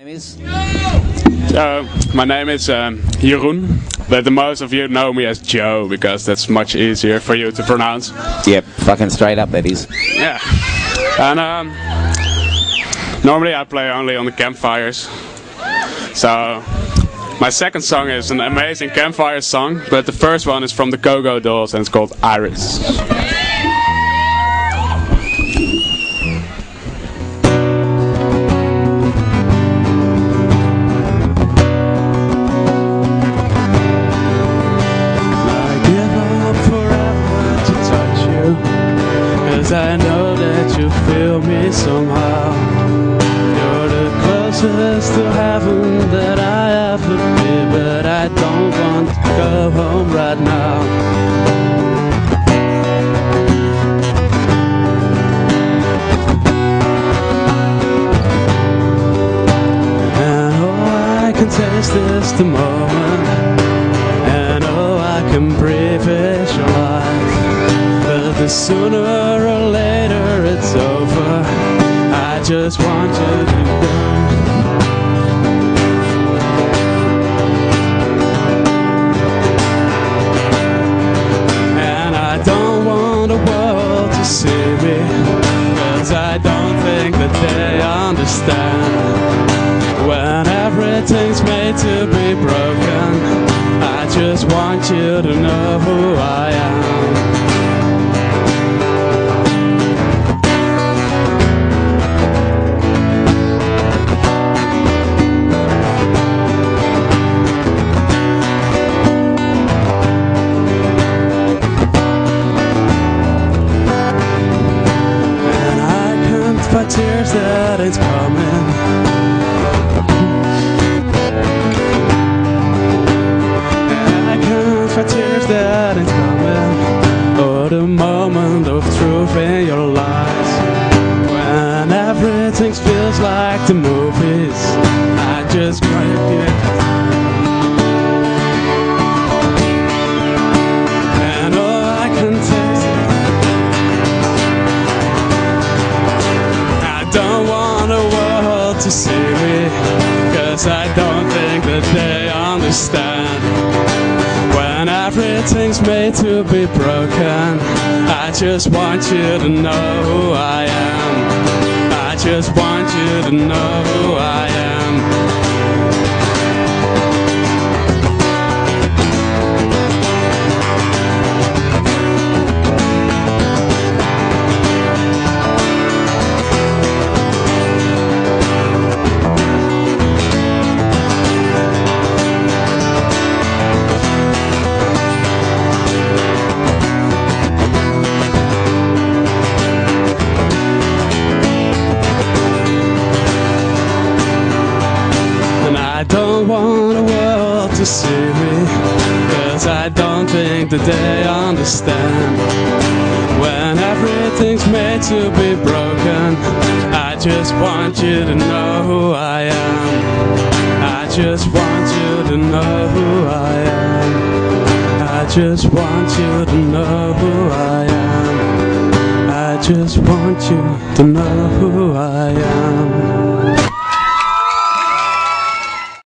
name is? Uh, my name is um, Jeroen, but the most of you know me as Joe because that's much easier for you to pronounce. Yep, fucking straight up that is. Yeah. And um, normally I play only on the campfires. So my second song is an amazing campfire song, but the first one is from the Goo Goo Dolls and it's called Iris. Cause I know that you feel me somehow. You're the closest to heaven that I ever be But I don't want to go home right now. Oh, I can taste this the moment and oh, I can breathe visualize But the sooner just want you to go And I don't want the world to see me Cause I don't think that they understand when everything's made to be broken. I just want you to know who I am. In your lies. When everything feels like the movies, I just grab you. And oh, I can taste. I don't want the world to see me, cause I don't think that they understand. Everything's made to be broken, I just want you to know who I am. I just want you to know who I am. Me Cause I don't think that they understand. When everything's made to be broken I just want you to know who I am. I just want you to know who I am. I just want you to know who I am. I just want you to know who I am